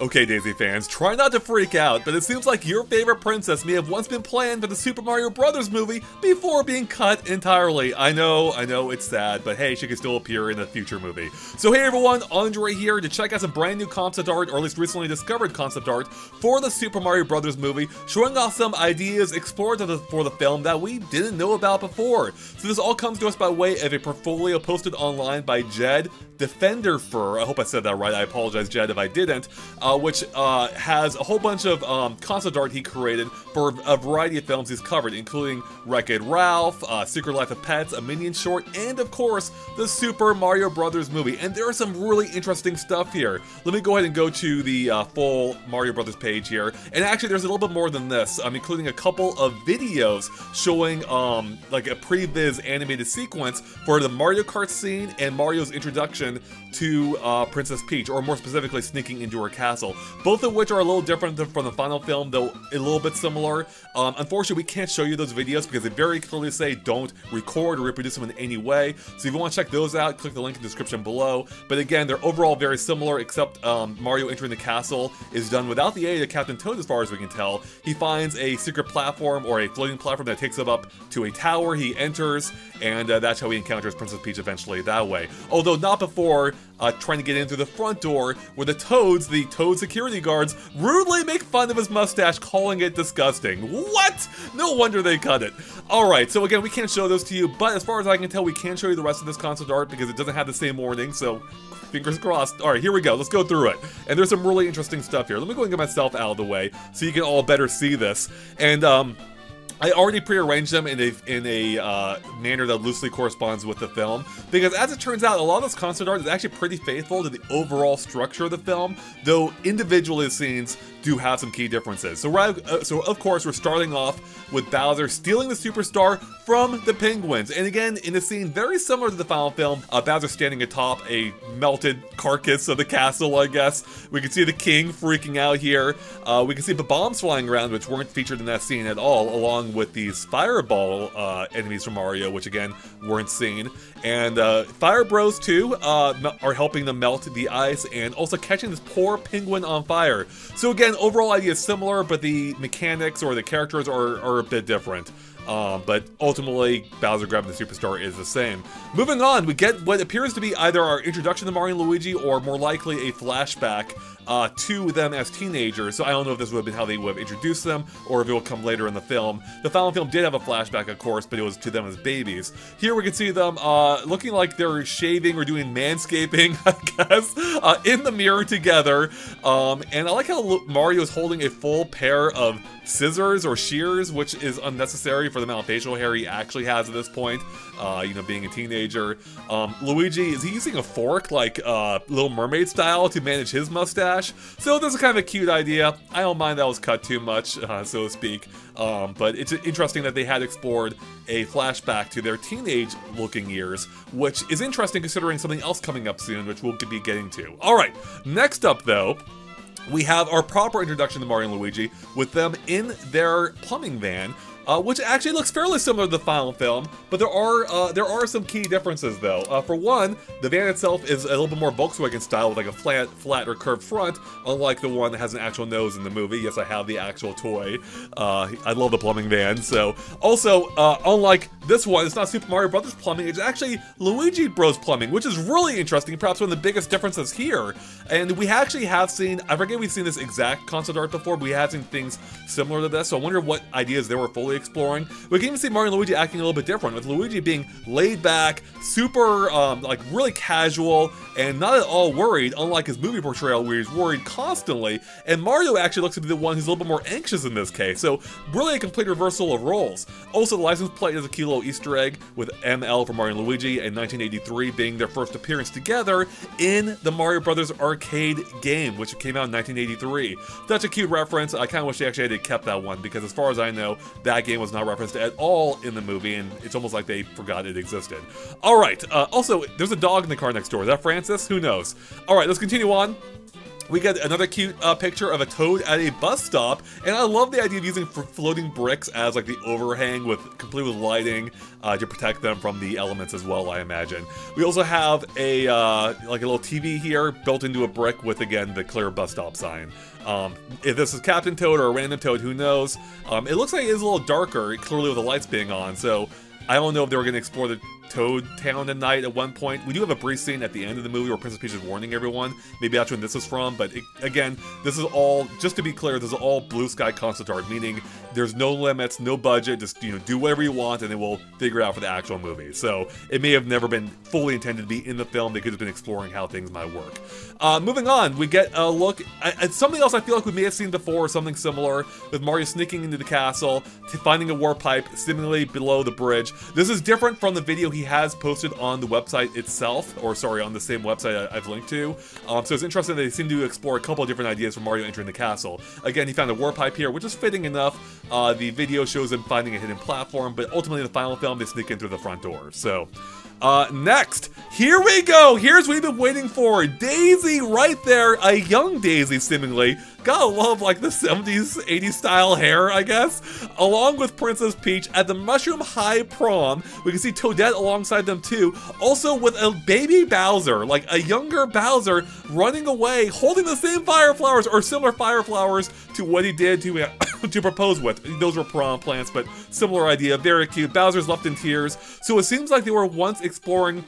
Okay, Daisy fans, try not to freak out, but it seems like your favorite princess may have once been planned for the Super Mario Bros. movie before being cut entirely. I know, I know, it's sad, but hey, she can still appear in a future movie. So hey everyone, Andre here to check out some brand new concept art, or at least recently discovered concept art, for the Super Mario Bros. movie, showing off some ideas explored for the film that we didn't know about before. So this all comes to us by way of a portfolio posted online by Jed, Diffenderfer, I hope I said that right, I apologize Jed if I didn't, uh, which uh, has a whole bunch of um, concept art he created for a variety of films he's covered, including Wreck-It Ralph, uh, Secret Life of Pets, a Minion short, and of course, the Super Mario Brothers movie. And there are some really interesting stuff here. Let me go ahead and go to the uh, full Mario Brothers page here. And actually, there's a little bit more than this, um, including a couple of videos showing um, like a pre-viz animated sequence for the Mario Kart scene and Mario's introduction to uh, Princess Peach, or more specifically, sneaking into her castle. Both of which are a little different from the final film, though a little bit similar. Um, unfortunately, we can't show you those videos because they very clearly say don't record or reproduce them in any way. So if you want to check those out, click the link in the description below. But again, they're overall very similar, except um, Mario entering the castle is done without the aid of Captain Toad, as far as we can tell. He finds a secret platform or a floating platform that takes him up to a tower. He enters, and uh, that's how he encounters Princess Peach eventually that way. Although not before uh, trying to get in through the front door, where the Toads, the Toad security guards, rudely make fun of his mustache, calling it disgusting. What? No wonder they cut it. Alright, so again, we can't show those to you, but as far as I can tell, we can show you the rest of this concept art because it doesn't have the same warning, so fingers crossed. Alright, here we go. Let's go through it. And there's some really interesting stuff here. Let me go and get myself out of the way so you can all better see this. And, um, I already prearranged them in a in a uh, manner that loosely corresponds with the film because, as it turns out, a lot of this concept art is actually pretty faithful to the overall structure of the film, though individually the scenes do have some key differences. So, right, uh, so of course, we're starting off with Bowser stealing the Superstar from the Penguins, and again, in a scene very similar to the final film, uh, Bowser standing atop a melted carcass of the castle. I guess we can see the King freaking out here. Uh, we can see the bombs flying around, which weren't featured in that scene at all, along with these fireball uh, enemies from Mario, which again weren't seen. And uh, Fire Bros too uh, are helping them melt the ice and also catching this poor penguin on fire. So again, overall idea is similar, but the mechanics or the characters are, are a bit different. Um, but ultimately, Bowser grabbing the Superstar is the same. Moving on, we get what appears to be either our introduction to Mario and Luigi or more likely a flashback uh, to them as teenagers, so I don't know if this would have been how they would have introduced them, or if it will come later in the film. The final film did have a flashback, of course, but it was to them as babies. Here we can see them uh, looking like they're shaving or doing manscaping, I guess, uh, in the mirror together. Um, and I like how Mario is holding a full pair of scissors or shears, which is unnecessary for the amount of facial hair he actually has at this point, uh, you know, being a teenager. Um, Luigi, is he using a fork, like uh, Little Mermaid style, to manage his mustache? So this is kind of a cute idea. I don't mind that was cut too much, uh, so to speak. Um, but it's interesting that they had explored a flashback to their teenage-looking years, which is interesting considering something else coming up soon, which we'll be getting to. All right, next up, though, we have our proper introduction to Mario and Luigi with them in their plumbing van uh, which actually looks fairly similar to the final film, but there are uh, there are some key differences though. Uh, for one, the van itself is a little bit more Volkswagen style with like a flat, flat or curved front, unlike the one that has an actual nose in the movie. Yes, I have the actual toy. Uh, I love the plumbing van. So also, uh, unlike this one, it's not Super Mario Brothers plumbing. It's actually Luigi Bros plumbing, which is really interesting. Perhaps one of the biggest differences here. And we actually have seen, I forget we've seen this exact concept art before, but we have seen things similar to this. So I wonder what ideas they were fully fully exploring. We can even see Mario and Luigi acting a little bit different, with Luigi being laid back, super, um, like, really casual, and not at all worried, unlike his movie portrayal where he's worried constantly, and Mario actually looks to be the one who's a little bit more anxious in this case, so really a complete reversal of roles. Also, the license plate is a key little easter egg, with ML for Mario and Luigi in 1983 being their first appearance together in the Mario Brothers arcade game, which came out in 1983. That's a cute reference. I kind of wish they actually had kept that one, because as far as I know, that that game was not referenced at all in the movie, and it's almost like they forgot it existed. All right. Uh, also, there's a dog in the car next door. Is that Francis? Who knows? All right, let's continue on. We get another cute uh, picture of a toad at a bus stop, and I love the idea of using floating bricks as like the overhang with complete with lighting uh, to protect them from the elements as well. I imagine. We also have a uh, like a little TV here built into a brick with again the clear bus stop sign. Um, if this is Captain Toad or a random Toad, who knows? Um, it looks like it is a little darker, clearly with the lights being on. So I don't know if they were going to explore the Toad Town at night at one point. We do have a brief scene at the end of the movie where Princess Peach is warning everyone. Maybe that's when this is from, but it, again, this is all, just to be clear, this is all blue sky concept art, meaning there's no limits, no budget, just, you know, do whatever you want and then we'll figure it out for the actual movie. So it may have never been fully intended to be in the film. They could have been exploring how things might work. Uh, moving on, we get a look at something else I feel like we may have seen before, or something similar, with Mario sneaking into the castle, to finding a warp pipe seemingly below the bridge. This is different from the video he has posted on the website itself, or sorry, on the same website I've linked to. Um, so it's interesting they seem to explore a couple of different ideas for Mario entering the castle. Again, he found a warp pipe here, which is fitting enough. Uh, the video shows them finding a hidden platform, but ultimately in the final film, they sneak in through the front door. So uh, next, here we go. Here's what we've been waiting for. Daisy right there, a young Daisy seemingly. Gotta love like the 70s, 80s style hair, I guess. Along with Princess Peach at the Mushroom High Prom. We can see Toadette alongside them too. Also with a baby Bowser, like a younger Bowser running away, holding the same fire flowers or similar fire flowers to what he did to, uh, to propose with. Those were prom plants, but similar idea. Very cute. Bowser's left in tears. So it seems like they were once exploring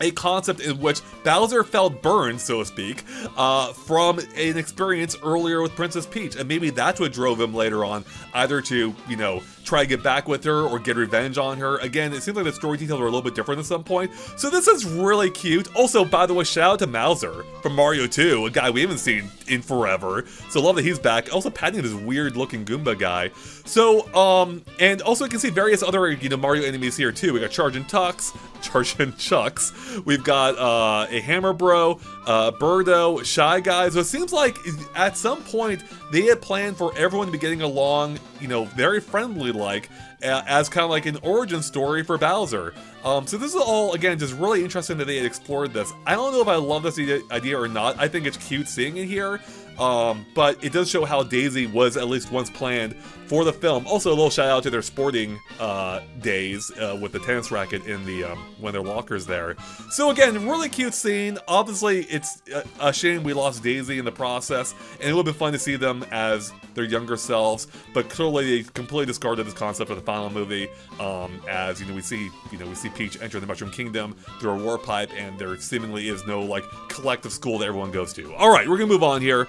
a concept in which Bowser felt burned, so to speak, uh, from an experience earlier with Princess Peach. And maybe that's what drove him later on, either to, you know, try to get back with her or get revenge on her. Again, it seems like the story details are a little bit different at some point. So this is really cute. Also, by the way, shout out to Mouser from Mario 2, a guy we haven't seen in forever. So love that he's back. Also patting this weird looking Goomba guy. So, um, and also you can see various other, you know, Mario enemies here too. We got Charging Tux, Charging Chucks. We've got uh, a Hammer Bro, uh, Birdo, Shy Guys. So it seems like at some point they had planned for everyone to be getting along, you know, very friendly like, as kind of like an origin story for Bowser. Um, so this is all, again, just really interesting that they explored this. I don't know if I love this idea or not. I think it's cute seeing it here. Um, but it does show how Daisy was at least once planned for the film. Also, a little shout out to their sporting uh, days uh, with the tennis racket in the um, when their lockers there. So again, really cute scene. Obviously, it's a shame we lost Daisy in the process, and it would have been fun to see them as their younger selves. But clearly, they completely discarded this concept for the final movie. Um, as you know, we see you know we see Peach enter the Mushroom Kingdom through a warp pipe, and there seemingly is no like collective school that everyone goes to. All right, we're gonna move on here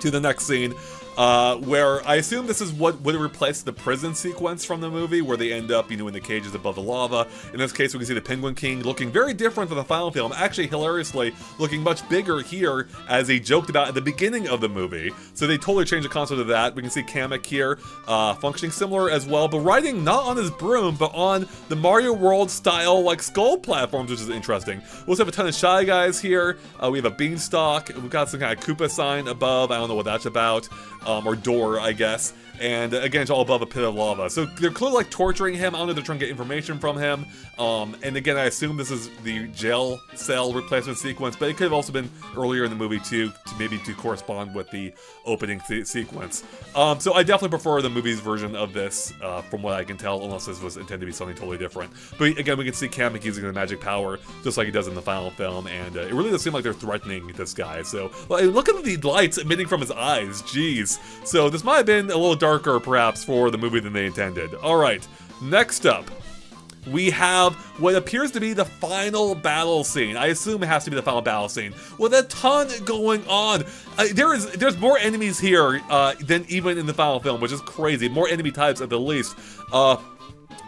to the next scene uh, where I assume this is what would replace the prison sequence from the movie, where they end up, you know, in the cages above the lava. In this case, we can see the Penguin King looking very different from the final film, actually hilariously looking much bigger here, as he joked about at the beginning of the movie. So they totally changed the concept of that. We can see Kamek here, uh, functioning similar as well, but riding not on his broom, but on the Mario World style, like, skull platforms, which is interesting. We also have a ton of Shy Guys here. Uh, we have a Beanstalk. We've got some kind of Koopa sign above. I don't know what that's about um, or door, I guess. And again, it's all above a pit of lava. So they're clearly like torturing him. I don't know they're trying to get information from him. Um, and again, I assume this is the jail cell replacement sequence, but it could have also been earlier in the movie too, to maybe to correspond with the opening se sequence. Um, so I definitely prefer the movie's version of this, uh, from what I can tell, unless this was intended to be something totally different. But again, we can see Kamek using the magic power, just like he does in the final film, and uh, it really does seem like they're threatening this guy. So, look at the lights emitting from his eyes, jeez. So this might have been a little darker, perhaps, for the movie than they intended. Alright, next up, we have what appears to be the final battle scene. I assume it has to be the final battle scene with a ton going on. Uh, there is there's more enemies here uh, than even in the final film, which is crazy. More enemy types at the least. Uh,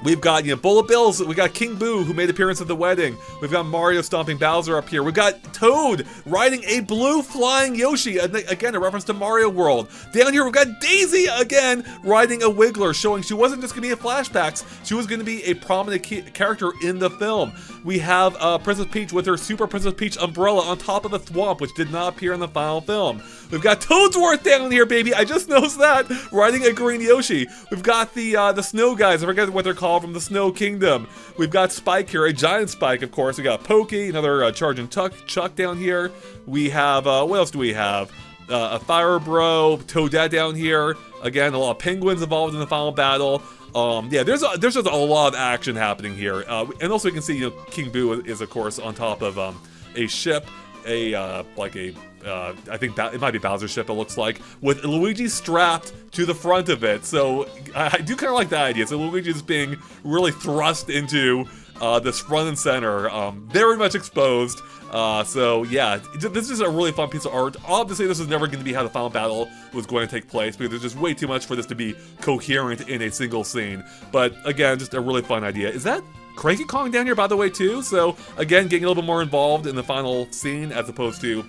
We've got, you know, Bullet Bills. We got King Boo, who made appearance at the wedding. We've got Mario stomping Bowser up here. We've got Toad riding a blue flying Yoshi. Again, a reference to Mario World. Down here, we've got Daisy again riding a Wiggler, showing she wasn't just going to be in flashbacks. She was going to be a prominent character in the film. We have uh, Princess Peach with her Super Princess Peach umbrella on top of the thwomp, which did not appear in the final film. We've got Toadsworth down here, baby. I just noticed that riding a green Yoshi. We've got the uh, the snow guys. I forget what they're called from the Snow Kingdom. We've got Spike here, a giant Spike, of course. We got Pokey, another uh, Charging Chuck, Chuck down here. We have, uh, what else do we have? Uh, a Fire Bro, Toadette down here. Again, a lot of penguins involved in the final battle. Um, yeah, there's a, there's just a lot of action happening here, uh, and also you can see, you know, King Boo is of course on top of um, a ship, a uh, like a uh, I think it might be Bowser's ship. It looks like with Luigi strapped to the front of it. So I, do kind of like that idea. So Luigi is being really thrust into uh, this front and center, um, very much exposed. Uh, so yeah, this is a really fun piece of art. Obviously, this is never going to be how the final battle was going to take place because there's just way too much for this to be coherent in a single scene. But again, just a really fun idea. Is that Cranky Kong down here, by the way, too? So again, getting a little bit more involved in the final scene as opposed to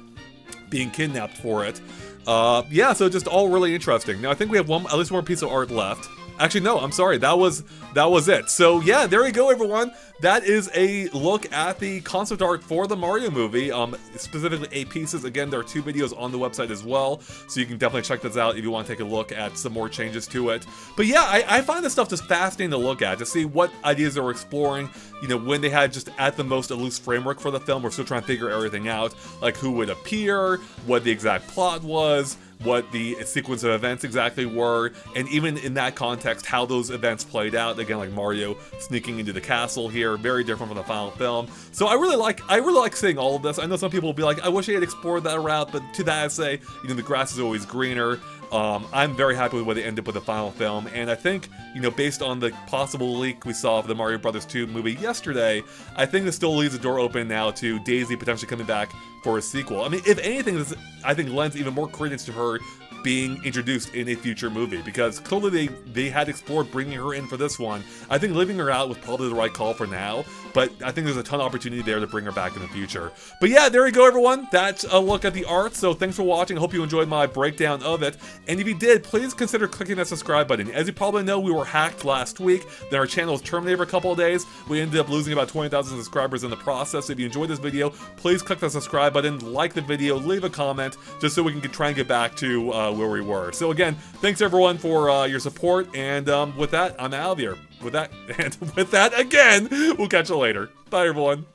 being kidnapped for it. Uh, yeah, so just all really interesting. Now I think we have one, at least one piece of art left. Actually, no, I'm sorry. That was that was it. So yeah, there you go, everyone. That is a look at the concept art for the Mario movie, um, specifically eight pieces. Again, there are two videos on the website as well, so you can definitely check this out if you want to take a look at some more changes to it. But yeah, I, I find this stuff just fascinating to look at, to see what ideas they were exploring, you know, when they had just at the most a loose framework for the film, we're still trying to figure everything out, like who would appear, what the exact plot was, what the sequence of events exactly were, and even in that context, how those events played out. Again, like Mario sneaking into the castle here, very different from the final film. So I really like, I really like seeing all of this. I know some people will be like, I wish I had explored that route, but to that I say, you know, the grass is always greener. Um, I'm very happy with where they ended up with the final film, and I think, you know, based on the possible leak we saw of the Mario Brothers 2 movie yesterday, I think this still leaves the door open now to Daisy potentially coming back for a sequel. I mean, if anything, this I think lends even more credence to her being introduced in a future movie because clearly they, they had explored bringing her in for this one. I think leaving her out was probably the right call for now, but I think there's a ton of opportunity there to bring her back in the future. But yeah, there you go, everyone. That's a look at the art. So thanks for watching. I hope you enjoyed my breakdown of it. And if you did, please consider clicking that subscribe button. As you probably know, we were hacked last week. Then our channel was terminated for a couple of days. We ended up losing about 20,000 subscribers in the process. If you enjoyed this video, please click the subscribe button, like the video, leave a comment, just so we can try and get back to uh, where we were. So again, thanks everyone for uh, your support, and um, with that, I'm out of here. With that, and with that again, we'll catch you later. Bye everyone.